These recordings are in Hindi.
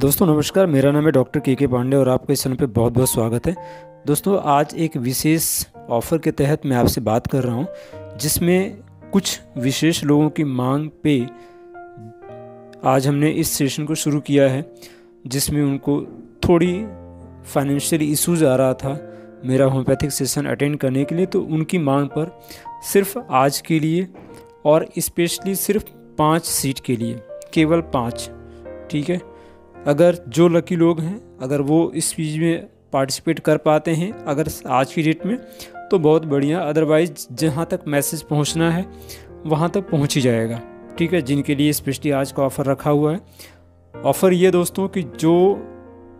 दोस्तों, नमस्कार। मेरा नाम है डॉक्टर के के पांडे और आपका इस चैनल पे बहुत बहुत स्वागत है। दोस्तों, आज एक विशेष ऑफ़र के तहत मैं आपसे बात कर रहा हूँ, जिसमें कुछ विशेष लोगों की मांग पे आज हमने इस सेशन को शुरू किया है, जिसमें उनको थोड़ी फाइनेंशियल इश्यूज़ आ रहा था मेरा होम्योपैथिक सेशन अटेंड करने के लिए। तो उनकी मांग पर सिर्फ़ आज के लिए और इस्पेशली सिर्फ़ पाँच सीट के लिए, केवल पाँच, ठीक है? अगर जो लकी लोग हैं, अगर वो इस चीज़ में पार्टिसिपेट कर पाते हैं, अगर आज की डेट में तो बहुत बढ़िया। अदरवाइज़ जहाँ तक मैसेज पहुँचना है, वहाँ तक पहुँच ही जाएगा। ठीक है, जिनके लिए स्पेशली आज का ऑफ़र रखा हुआ है। ऑफ़र ये दोस्तों कि जो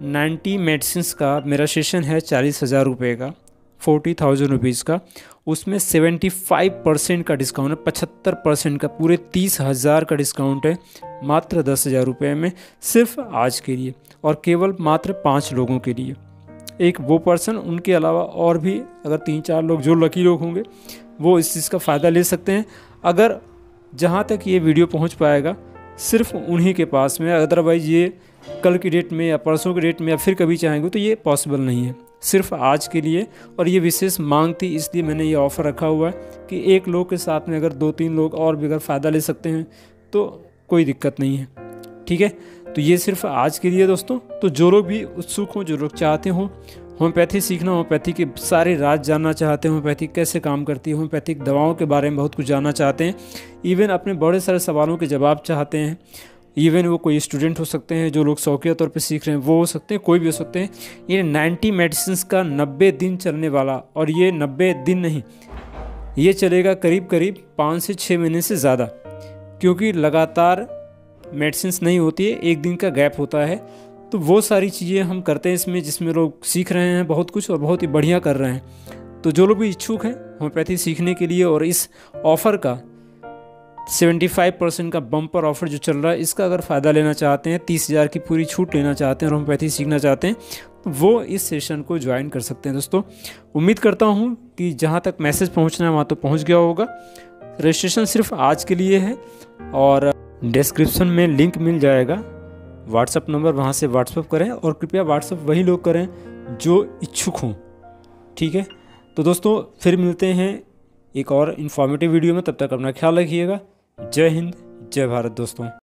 90 मेडिसिन का मेरा सेशन है चालीस हज़ार रुपये का, फोर्टी थाउज़ेंड रुपीज़ का, उसमें सेवेंटी फाइव परसेंट का डिस्काउंट है, पचहत्तर परसेंट का, पूरे तीस हज़ार का डिस्काउंट है। मात्र दस हज़ार रुपये में सिर्फ़ आज के लिए और केवल मात्र पाँच लोगों के लिए। एक वो पर्सन उनके अलावा और भी अगर तीन चार लोग, जो लकी लोग होंगे, वो इस चीज़ का फ़ायदा ले सकते हैं। अगर जहाँ तक ये वीडियो पहुँच पाएगा, सिर्फ़ उन्हीं के पास में अदरवाइज़ ये कल की डेट में या परसों की डेट में या फिर कभी चाहेंगे तो ये पॉसिबल नहीं है। सिर्फ़ आज के लिए और ये विशेष मांग थी, इसलिए मैंने ये ऑफ़र रखा हुआ है कि एक लोग के साथ में अगर दो तीन लोग और भी अगर फ़ायदा ले सकते हैं तो कोई दिक्कत नहीं है। ठीक है? तो ये सिर्फ़ आज के लिए दोस्तों। तो जो लोग भी उत्सुक हों, जो लोग चाहते हों, होम्योपैथी सीखना, होम्योपैथी के सारे राज जानना चाहते हैं, होम्योपैथी कैसे काम करती है, होम्योपैथिक दवाओं के बारे में बहुत कुछ जानना चाहते हैं। इवन अपने बड़े सारे सवालों के जवाब चाहते हैं। इवन वो कोई स्टूडेंट हो सकते हैं, जो लोग शौकिया तौर पर सीख रहे हैं, वो हो सकते हैं, कोई भी हो सकते हैं। ये 90 मेडिसिन का 90 दिन चलने वाला, और ये 90 दिन नहीं, ये चलेगा करीब करीब पाँच से छः महीने से ज़्यादा। क्योंकि लगातार मेडिसिन नहीं होती है, एक दिन का गैप होता है तो वो सारी चीज़ें हम करते हैं इसमें, जिसमें लोग सीख रहे हैं बहुत कुछ और बहुत ही बढ़िया कर रहे हैं। तो जो लोग भी इच्छुक हैं होम्योपैथी सीखने के लिए और इस ऑफ़र का 75 परसेंट का बम्पर ऑफ़र जो चल रहा है, इसका अगर फ़ायदा लेना चाहते हैं, तीस हज़ार की पूरी छूट लेना चाहते हैं और होम्योपैथी सीखना चाहते हैं तो वो इस सेशन को ज्वाइन कर सकते हैं। दोस्तों, उम्मीद करता हूँ कि जहाँ तक मैसेज पहुँचना है, वहाँ तो पहुँच गया होगा। रजिस्ट्रेशन सिर्फ़ आज के लिए है और डिस्क्रिप्शन में लिंक मिल जाएगा। व्हाट्सअप नंबर वहाँ से व्हाट्सअप करें और कृपया व्हाट्सअप वही लोग करें जो इच्छुक हों। ठीक है? तो दोस्तों, फिर मिलते हैं एक और इन्फॉर्मेटिव वीडियो में। तब तक अपना ख्याल रखिएगा। जय हिंद, जय भारत दोस्तों।